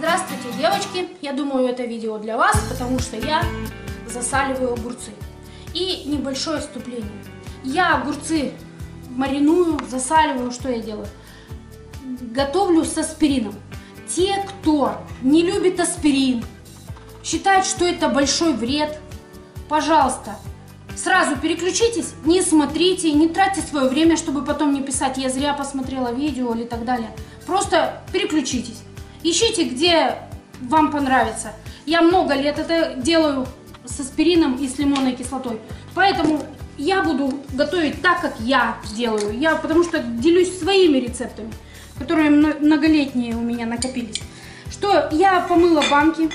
Здравствуйте, девочки! Я думаю, это видео для вас, потому что я засаливаю огурцы. И небольшое вступление. Я огурцы мариную, засаливаю, что я делаю? Готовлю с аспирином. Те, кто не любит аспирин, считают, что это большой вред, пожалуйста, сразу переключитесь, не смотрите, не тратьте свое время, чтобы потом не писать, я зря посмотрела видео или так далее. Просто переключитесь. Ищите, где вам понравится. Я много лет это делаю с аспирином и с лимонной кислотой. Поэтому я буду готовить так, как я делаю. Я потому что делюсь своими рецептами, которые многолетние у меня накопились. Что я помыла банки,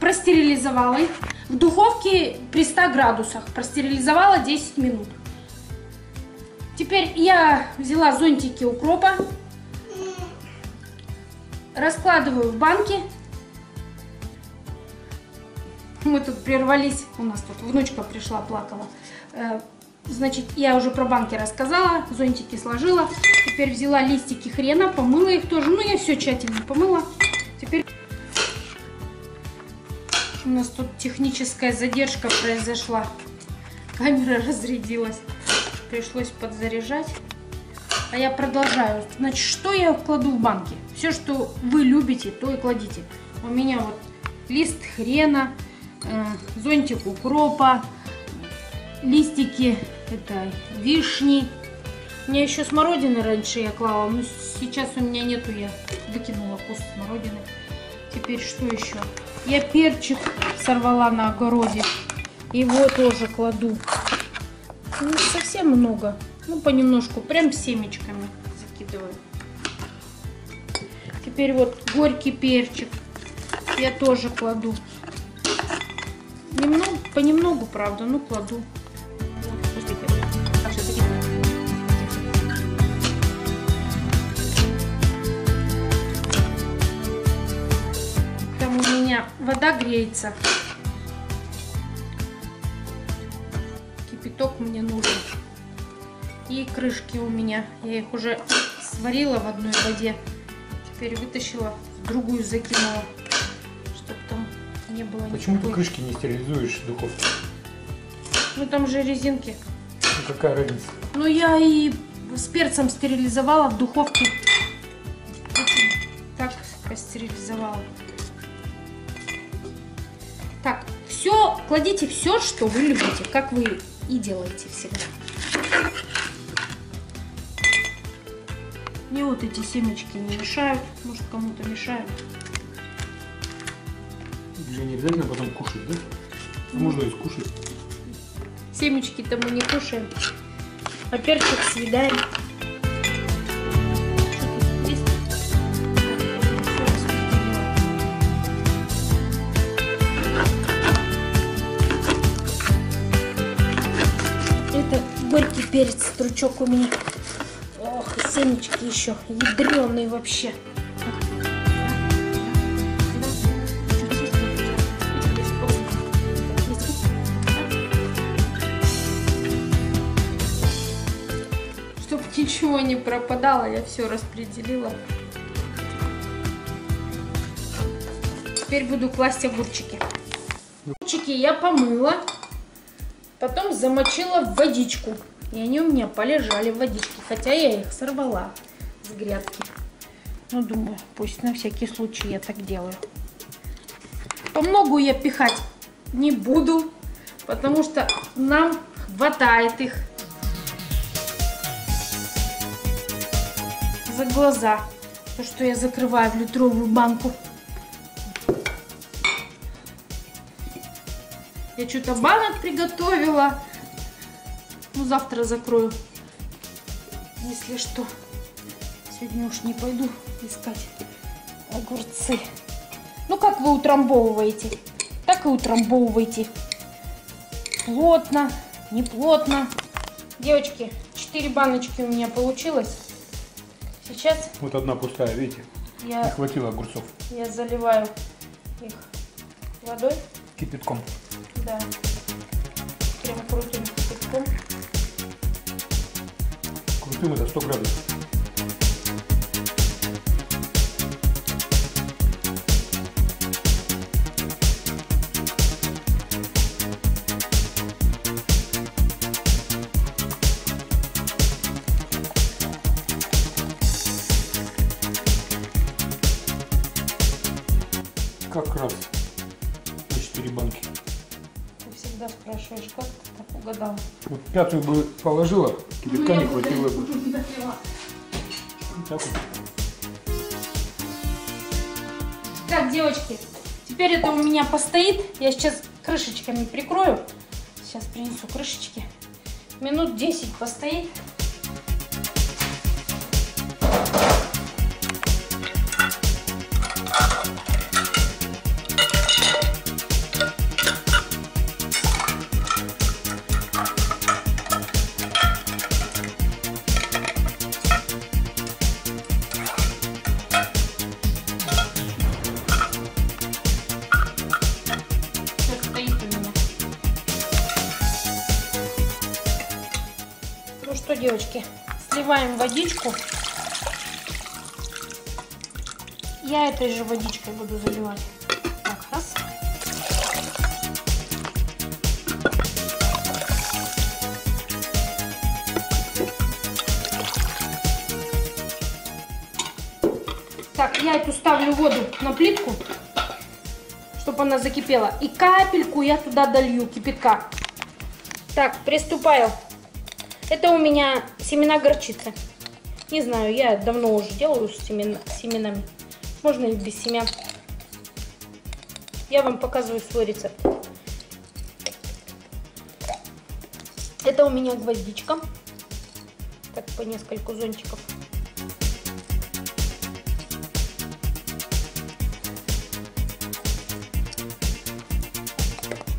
простерилизовала их. В духовке при 100 градусах простерилизовала 10 минут. Теперь я взяла зонтики укропа, раскладываю в банки. Мы тут прервались, у нас тут внучка пришла, плакала. Э, значит, я уже про банки рассказала, зонтики сложила. Теперь взяла листики хрена, помыла их тоже. Ну, я все тщательно помыла. Теперь у нас тут техническая задержка произошла. Камера разрядилась. Пришлось подзаряжать. А я продолжаю. Значит, что я кладу в банки? Все, что вы любите, то и кладите. У меня вот лист хрена, э, зонтик укропа, листики это вишни. У меня еще смородины раньше я клала, но сейчас у меня нету, я выкинула куст смородины. Теперь что еще? Я перчик сорвала на огороде, его тоже кладу. Не совсем много. Ну, понемножку, прям семечками закидываю. Теперь вот горький перчик я тоже кладу. Немного, понемногу, правда, но кладу. Там у меня вода греется. Кипяток мне нужен и крышки у меня. Я их уже сварила в одной воде. Теперь вытащила, в другую закинула, чтобы там не было Почему никакой... ты крышки не стерилизуешь в духовке? Ну там же резинки. Ну какая разница? Ну я и с перцем стерилизовала в духовке. Так постерилизовала. Так, все, кладите все, что вы любите, как вы и делаете всегда. Мне вот эти семечки не мешают. Может, кому-то мешают. Уже не обязательно потом кушать, да? А можно и скушать. Семечки-то мы не кушаем. А перчик съедаем. Это горький перец, стручок у меня семечки еще ядреные вообще. Чтоб ничего не пропадало, я все распределила. Теперь буду класть огурчики. Огурчики я помыла, потом замочила в водичку. И они у меня полежали в водичке, хотя я их сорвала с грядки. Ну, думаю, пусть на всякий случай я так делаю. По многу я пихать не буду, потому что нам хватает их за глаза. То, что я закрываю в литровую банку. Я что-то банок приготовила. Ну, завтра закрою. Если что. Сегодня уж не пойду искать огурцы. Ну, как вы утрамбовываете, так и утрамбовывайте. Плотно, не плотно. Девочки, 4 баночки у меня получилось. Сейчас... Вот одна пустая, видите? Я, не хватило огурцов. Я заливаю их водой. Кипятком. Да. Прям крутим кипятком. Крутым это 100 угадал? Вот пятую бы положила, кипятка Ну, не хватило бы. так. Так, девочки, теперь это у меня постоит. Я сейчас крышечками прикрою. Сейчас принесу крышечки. Минут 10 постоит. Девочки, сливаем водичку. Я этой же водичкой буду заливать. Так, раз. Так, я эту ставлю воду на плитку, чтобы она закипела. И капельку я туда долью кипятка. Так, приступаю. Это у меня семена горчицы. Не знаю, я давно уже делаю с семена- семенами. Можно и без семян. Я вам показываю свой рецепт. Это у меня гвоздичка. Так, по нескольку зонтиков.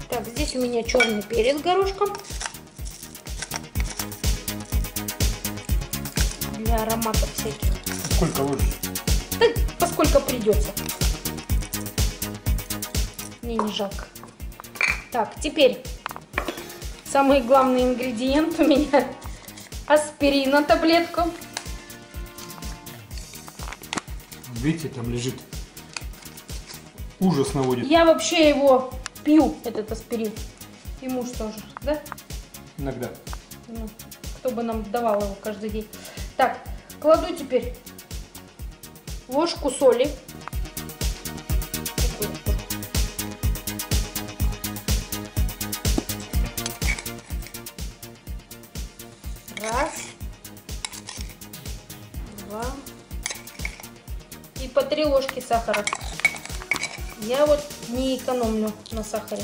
Так, здесь у меня черный перец горошком. Для ароматов всяких. Сколько ложишь? Да, поскольку придется. Мне не жалко. Так, теперь самый главный ингредиент у меня аспирин на таблетку. Видите, там лежит. Ужас наводит. Я вообще его пью, этот аспирин. И муж тоже, да? Иногда. Ну, кто бы нам давал его каждый день. Так, кладу теперь ложку соли. Раз. Два. И по три ложки сахара. Я вот не экономлю на сахаре.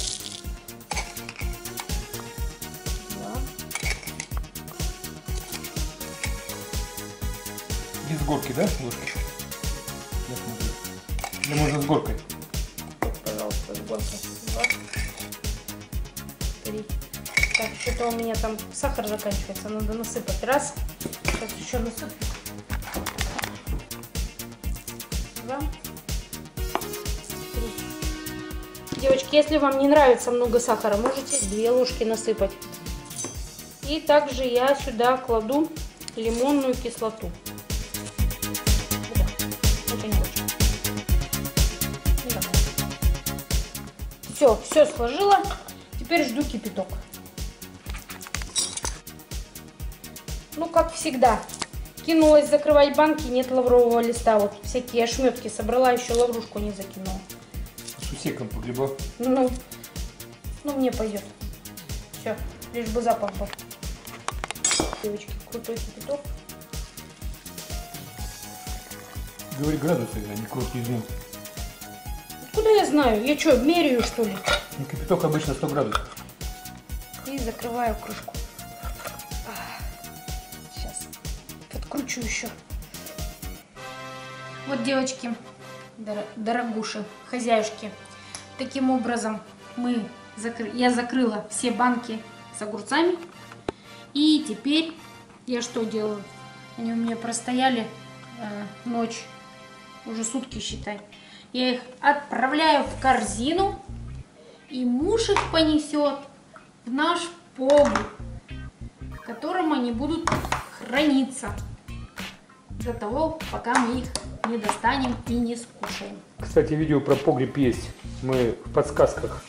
Горки, да, ложки? Я смотрю. Или можно с горкой? пожалуйста, с горкой. Два, три. Так, что-то у меня там сахар заканчивается, надо насыпать. Раз. Сейчас еще насыплю. Два. Три. Девочки, если вам не нравится много сахара, можете две ложки насыпать. И также я сюда кладу лимонную кислоту. Все, все сложила. Теперь жду кипяток. Ну, как всегда. Кинулась закрывать банки, нет лаврового листа. Вот всякие ошметки собрала, еще лаврушку не закинула. С усеком погребал. Ну, ну мне пойдет. Все, лишь бы запах был. Девочки, крутой кипяток. Говори градусы, а не крутки изюм. Откуда я знаю? Я что, меряю что ли? Ну, кипяток обычно 100 градусов. И закрываю крышку. Сейчас подкручу еще. Вот, девочки, дор- дорогуши, хозяюшки, таким образом мы закры- я закрыла все банки с огурцами. И теперь я что делаю? Они у меня простояли э, ночь, уже сутки считай. Я их отправляю в корзину, и муж их понесет в наш погреб, в котором они будут храниться до того, пока мы их не достанем и не скушаем. Кстати, видео про погреб есть. Мы в подсказках.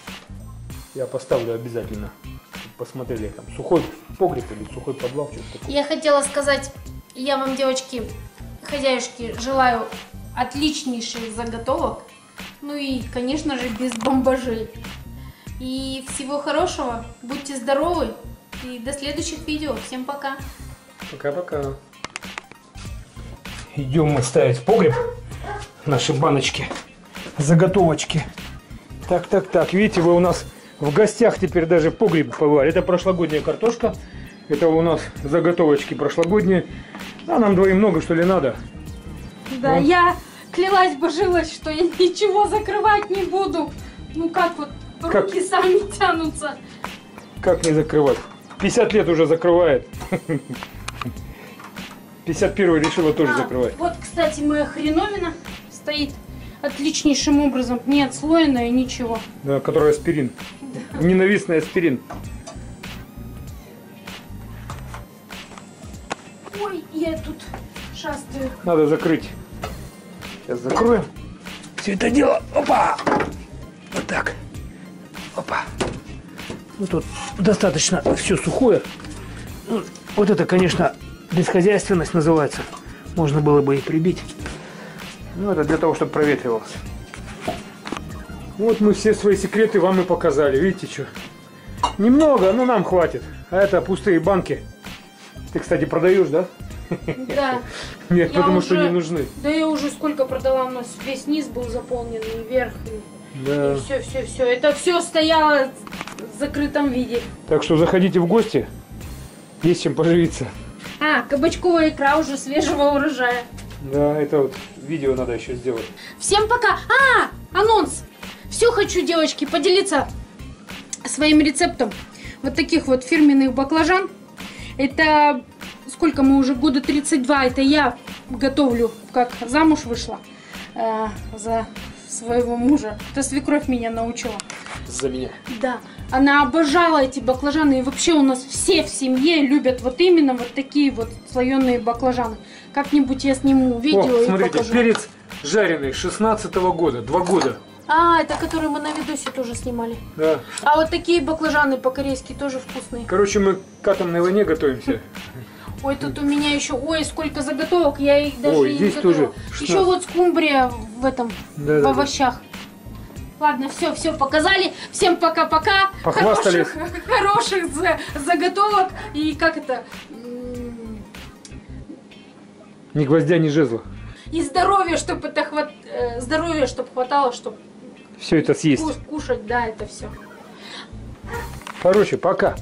Я поставлю обязательно. Посмотрели там сухой погреб или сухой подвал. Я хотела сказать, я вам, девочки, хозяюшки, желаю отличнейших заготовок, Ну и, конечно же, без бомбажей. И всего хорошего, будьте здоровы и до следующих видео. Всем пока! Пока-пока. Идем мы ставить в погреб наши баночки, заготовочки. Так, так, так. Видите, вы у нас в гостях теперь даже погреб побывали. Это прошлогодняя картошка. Это у нас заготовочки прошлогодние. А нам двоим много, что ли, надо? Да, Ну. я клялась, божилась, что я ничего закрывать не буду. Ну как вот, Как? руки сами тянутся. Как не закрывать? 50 лет уже закрывает. 51 решила тоже А, закрывать. Вот, кстати, моя хреновина стоит отличнейшим образом, не отслоенная, ничего. Да, который аспирин. Ненавистный аспирин. Ой, я тут шастаю. Надо закрыть. Сейчас закроем. Все это дело. Опа! Вот так. Опа. Ну тут достаточно все сухое. Ну, Вот это, конечно, бесхозяйственность называется. Можно было бы и прибить. Ну, это для того, чтобы проветривалось. Вот мы все свои секреты вам и показали. Видите, что? Немного, но нам хватит. А это пустые банки. Ты, кстати, продаешь, да? Да. Нет, Я потому что уже- не нужны. Да я уже сколько продала, у нас весь низ был заполнен, и верх, и, Да. все, все, все. Это все стояло в закрытом виде. Так что заходите в гости. Есть чем поживиться. А, кабачковая икра уже свежего урожая. Да, это вот видео надо еще сделать. Всем пока. А, анонс. Все хочу, девочки, поделиться своим рецептом вот таких вот фирменных баклажан. Это сколько мы уже года 32. Это я готовлю, как замуж вышла э, за своего мужа. Это свекровь меня научила. За меня. Да, она обожала эти баклажаны. И вообще у нас все в семье любят вот именно вот такие вот слоеные баклажаны. Как-нибудь я сниму видео О, и смотрите, покажу. перец жареный 16 года, два года. А, это который мы на видосе тоже снимали. Да. А вот такие баклажаны по-корейски тоже вкусные. Короче, мы к атомной войне готовимся. Ой, тут у меня еще, ой, сколько заготовок, я их даже Ой, и здесь не тоже Еще 16. вот скумбрия в этом, Да, в да, овощах. Ладно, все, все показали. Всем пока-пока. Хороших, хороших за- заготовок. И как это? Ни гвоздя, ни жезла. И здоровья, чтобы это хват... э, здоровья, чтобы хватало, чтобы Все это съесть. кушать, да, это все. Короче, пока.